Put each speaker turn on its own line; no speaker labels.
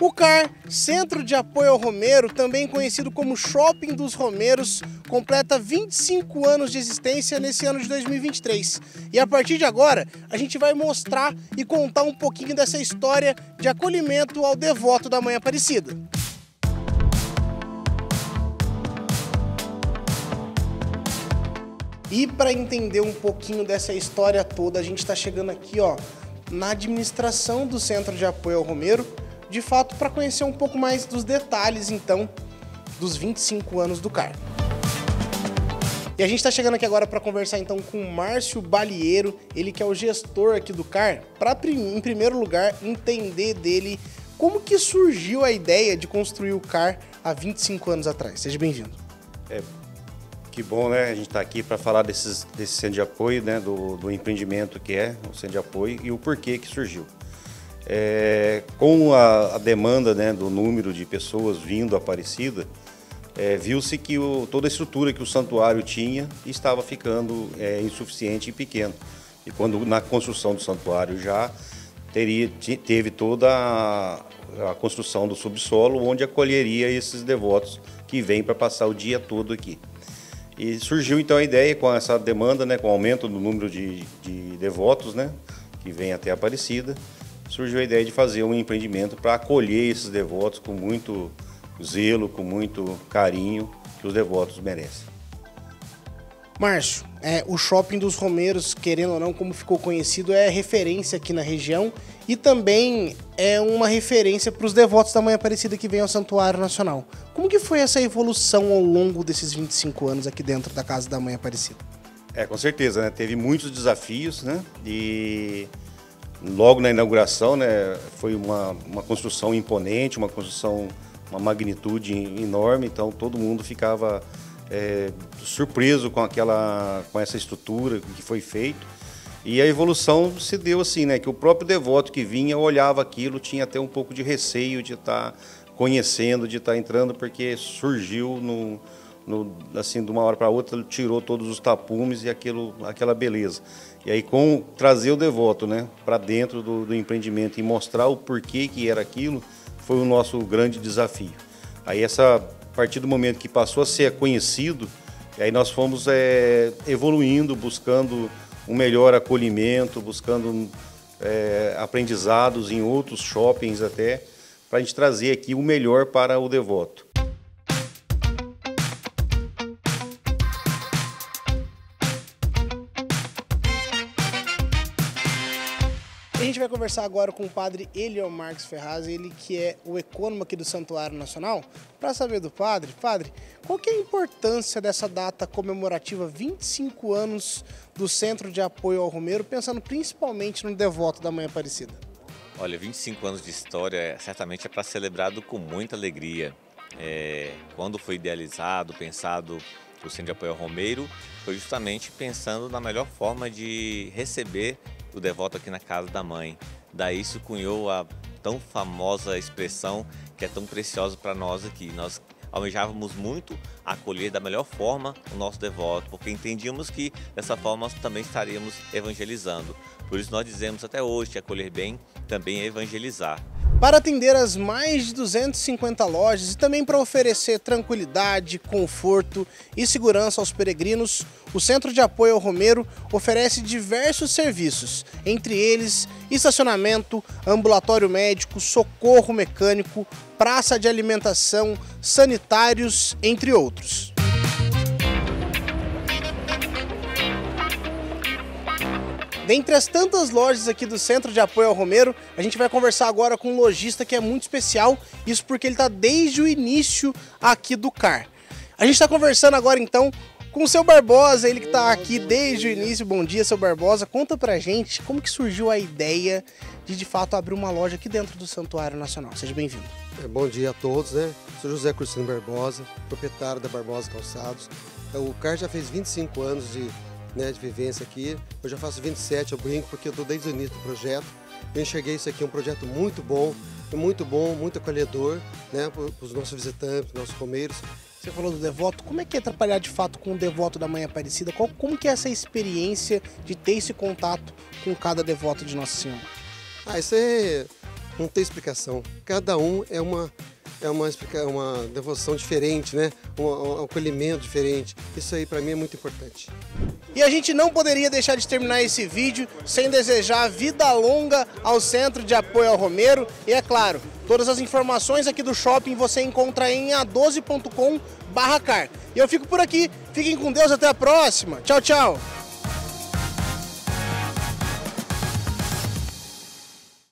O CAR, Centro de Apoio ao Romeiro, também conhecido como Shopping dos Romeiros, completa 25 anos de existência nesse ano de 2023. E a partir de agora, a gente vai mostrar e contar um pouquinho dessa história de acolhimento ao devoto da Mãe Aparecida. E para entender um pouquinho dessa história toda, a gente está chegando aqui, ó, na administração do Centro de Apoio ao Romeiro, de fato para conhecer um pouco mais dos detalhes então dos 25 anos do CAR. E a gente está chegando aqui agora para conversar então com o Márcio Balieiro, ele que é o gestor aqui do CAR, para em primeiro lugar entender dele como que surgiu a ideia de construir o CAR há 25 anos atrás. Seja bem-vindo.
É, que bom, né? A gente está aqui para falar desses, desse centro de apoio, né? Do, do empreendimento que é o centro de apoio e o porquê que surgiu. É, com a, a, demanda né, do número de pessoas vindo a Aparecida, é, viu-se que o, toda a estrutura que o santuário tinha estava ficando é, insuficiente e pequeno. E quando na construção do santuário já teria, teve toda a, a construção do subsolo, onde acolheria esses devotos que vêm para passar o dia todo aqui. E surgiu então a ideia com essa demanda, né, com o aumento do número de, de devotos né, que vêm até Aparecida, surgiu a ideia de fazer um empreendimento para acolher esses devotos com muito zelo, com muito carinho que os devotos merecem.
Márcio, é, o Shopping dos Romeiros, querendo ou não, como ficou conhecido, é referência aqui na região e também é uma referência para os devotos da Mãe Aparecida que vêm ao Santuário Nacional. Como que foi essa evolução ao longo desses 25 anos aqui dentro da Casa da Mãe Aparecida?
É, com certeza, né? Teve muitos desafios, né? E logo na inauguração, né, foi uma, uma construção imponente, uma construção, uma magnitude enorme, então todo mundo ficava é, surpreso com aquela, com essa estrutura que foi feito. E a evolução se deu assim, né, que o próprio devoto que vinha olhava aquilo, tinha até um pouco de receio de estar tá conhecendo, de estar tá entrando, porque surgiu no, no, assim, de uma hora para outra, tirou todos os tapumes e aquilo, aquela beleza. E aí, com trazer o devoto né, para dentro do, do, empreendimento e mostrar o porquê que era aquilo, foi o nosso grande desafio. Aí, essa, a partir do momento que passou a ser conhecido, aí nós fomos é, evoluindo, buscando um melhor acolhimento, buscando é, aprendizados em outros shoppings até, para a gente trazer aqui o melhor para o devoto.
A gente vai conversar agora com o padre Elion Marques Ferraz, ele que é o econômico aqui do Santuário Nacional, para saber do padre. Padre, qual que é a importância dessa data comemorativa 25 anos do Centro de Apoio ao Romeiro, pensando principalmente no devoto da Mãe Aparecida?
Olha, 25 anos de história certamente é para celebrado com muita alegria. É, quando foi idealizado, pensado o Centro de Apoio ao Romeiro, foi justamente pensando na melhor forma de receber o devoto aqui na casa da mãe. Daí se cunhou a tão famosa expressão que é tão preciosa para nós aqui. Nós almejávamos muito acolher da melhor forma o nosso devoto, porque entendíamos que dessa forma nós também estaríamos evangelizando. Por isso nós dizemos até hoje que acolher bem também é evangelizar
para atender as mais de 250 lojas e também para oferecer tranquilidade, conforto e segurança aos peregrinos, o Centro de Apoio ao Romeiro oferece diversos serviços, entre eles estacionamento, ambulatório médico, socorro mecânico, praça de alimentação, sanitários, entre outros. Dentre as tantas lojas aqui do Centro de Apoio ao Romero, a gente vai conversar agora com um lojista que é muito especial, isso porque ele está desde o início aqui do CAR. A gente está conversando agora então com o seu Barbosa, ele que está aqui desde o início. Bom dia, seu Barbosa. Conta pra gente como que surgiu a ideia de de fato abrir uma loja aqui dentro do Santuário Nacional. Seja bem-vindo.
É, bom dia a todos, né? Sou José Cursino Barbosa, proprietário da Barbosa Calçados. É, o CAR já fez 25 anos de né, de vivência aqui. Eu já faço 27, eu brinco, porque eu estou desde o início do projeto. Eu enxerguei isso aqui, um projeto muito bom, muito bom, muito acolhedor né, para os nossos visitantes, nossos comeiros.
Você falou do devoto, como é que é trabalhar de fato com o devoto da Mãe Aparecida? Qual, como que é essa experiência de ter esse contato com cada devoto de Nossa Senhora?
Ah, isso é, não tem explicação. Cada um é uma é uma, uma devoção diferente, né? Um, um acolhimento diferente. Isso aí para mim é muito importante.
E a gente não poderia deixar de terminar esse vídeo sem desejar vida longa ao Centro de Apoio ao Romero. E é claro, todas as informações aqui do shopping você encontra em a12.com barra car. E eu fico por aqui. Fiquem com Deus, até a próxima. Tchau, tchau.